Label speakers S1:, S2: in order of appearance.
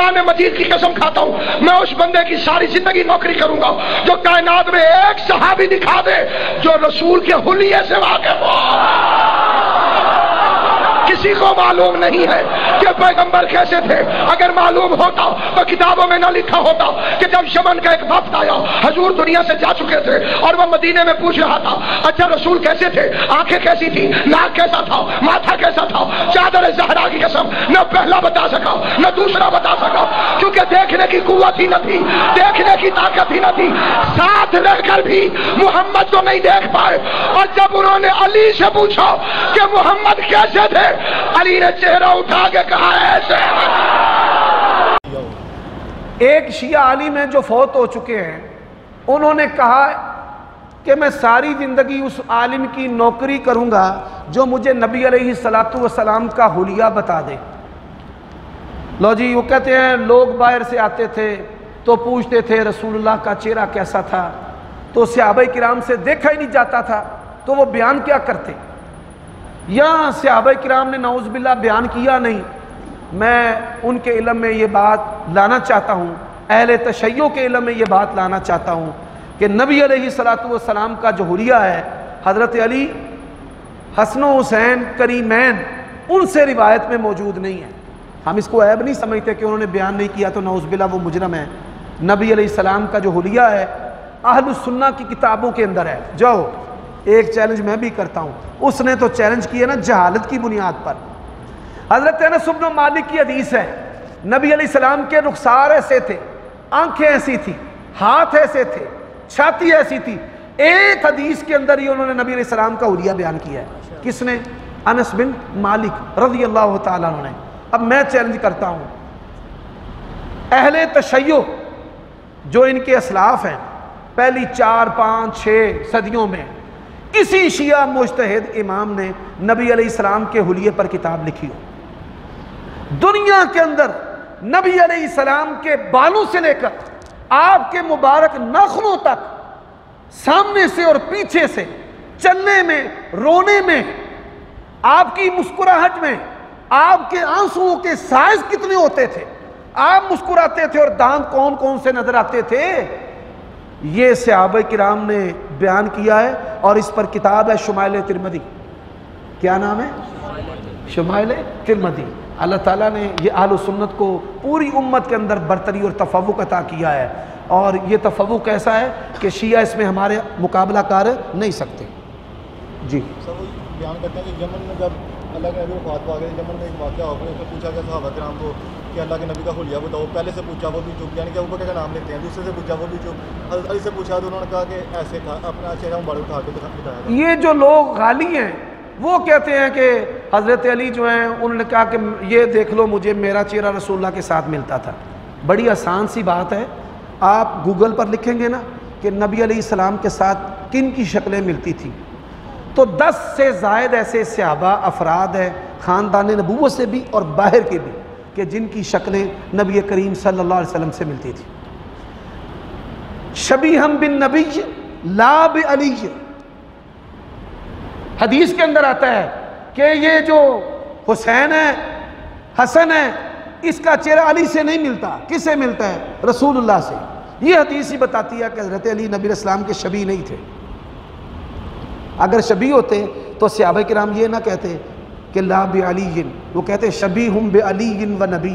S1: कुरान मजीद की कसम खाता हूँ। मैं उस बंदे की सारी ज़िंदगी नौकरी करूँगा जो कायनात में एक सहाबी दिखा दे, जो रसूल के हुलिये से वाकिफ हो। किसी को मालूम नहीं है कि पैगंबर कैसे थे। अगर मालूम होता तो किताबों में ना लिखा होता कि जब यमन का एक वक्त आया, हजूर दुनिया से जा चुके थे और वह मदीने में पूछ रहा था अच्छा रसूल कैसे थे? आँखें कैसी थी? नाक कैसा था? माथा कैसा था? चादर जहरा की कसम, न पहला बता सका, न दूसरा बता सका, क्योंकि देखने की कुत ही न थी, देखने की ताकत ही न थी। साथ रहकर भी मोहम्मद को नहीं देख पाए। और जब उन्होंने अली से पूछा कि मोहम्मद कैसे थे अली ने चेहरा उठा के कहा, ऐसे
S2: एक शिया आलिम है जो फौत हो चुके हैं, उन्होंने कहा कि मैं सारी ज़िंदगी उस आलिम की नौकरी करूँगा जो मुझे नबी अलैहि सलातु का हुलिया बता दे। लो जी, वो कहते हैं, लोग बाहर से आते थे तो पूछते थे, रसूलुल्लाह का चेहरा कैसा था? तो सहाब किराम से देखा ही नहीं जाता था तो वो बयान क्या करते? या सहाब कराम ने नौजबिल्ला बयान किया नहीं। मैं उनके इलम में ये बात लाना चाहता हूँ, अहल तशैयों के इलम में ये बात लाना चाहता हूँ कि नबी सलाम का जो हुलिया है, हज़रत अली, हसन हुसैन, करीमैन, उनसे रिवायत में मौजूद नहीं है। हम इसको ऐब नहीं समझते कि उन्होंने बयान नहीं किया तो नौजबिल्ला वो मुजरम है। नबी सलाम का जो हुलिया है आहलुसन्ना की किताबों के अंदर है। जाओ। एक चैलेंज मैं भी करता हूँ। उसने तो चैलेंज किया ना जहालत की बुनियाद पर। हज़रत नसुबन मालिक की हदीस है, नबी सलाम के रुखसार ऐसे थे, आँखें ऐसी थी, हाथ ऐसे थे, छाती ऐसी थी। एक हदीस के अंदर ही उन्होंने नबी सलाम का उलिया बयान किया है। किसने? अनस बिन मालिक रज़ी अल्लाह ने। अब मैं चैलेंज करता हूँ। अहले तशैयो जो इनके असलाफ हैं, पहली चार, पाँच छः सदियों में किसी शिया मुश्तहद इमाम ने नबी सलाम के हुलिये पर किताब लिखी हो। दुनिया के अंदर नबी सलाम के बालों से लेकर आपके मुबारक नखनों तक, सामने से और पीछे से, चलने में, रोने में, आपकी मुस्कुराहट में, आपके आंसुओं के साइज़ कितने होते थे? आप मुस्कुराते थे और दांत कौन कौन से नज़र आते थे? ये सहाब कराम ने बयान किया है और इस पर किताब है शुमाल तिरमदी। क्या नाम है? शुमाल तिरमदी। अल्लाह ताला ने ये आल सुन्नत को पूरी उम्मत के अंदर बरतरी और तफवुक अता किया है। और ये तफवुक ऐसा है कि शिया इसमें हमारे मुकाबला कर नहीं सकते। जी।
S3: बयान करते हैं कि यमन में जब अल्लाह के नबी वफात पा गए यमन में एक वाक़ हो गया उसमें पूछा गया सहाबा कराम को कि अल्लाह के नबी का हुलिया बताओ। पहले से पूछा, वो भी चुप, यानी कि ऊपर का नाम लेते हैं? दूसरे से पूछा, वो भी चुप। अली से पूछा तो उन्होंने कहा कि ऐसे अपना चेहरा मुबारक उठा के दिखाया
S2: ये जो लोग गाली हैं, वो कहते हैं कि हज़रत अली जो हैं, उन्होंने कहा कि ये देख लो, मुझे मेरा चेहरा रसूल्ला के साथ मिलता था। बड़ी आसान सी बात है। आप गूगल पर लिखेंगे ना कि नबी सलाम के साथ किन की शक्लें मिलती थी? तो दस से जायद ऐसे सहाबा अफराद हैं, ख़ानदान नबूत से भी और बाहर के भी, कि जिनकी शक्लें नबी करीम सल्लल्लाहु अलैहि वसल्लम से मिलती थी। शबी हम बिन नबी, लाब अली। हदीस के अंदर आता है कि ये जो हुसैन है, हसन है, इसका चेहरा अली से नहीं मिलता। किसे मिलता है? रसूलुल्लाह से। ये हदीस ही बताती है कि हज़रत अली नबी इस्लाम के शबी नहीं थे। अगर शबी होते तो सियाब नाम ये ना कहते कि ला बे अली वो कहते शबी हम बे अली व नबी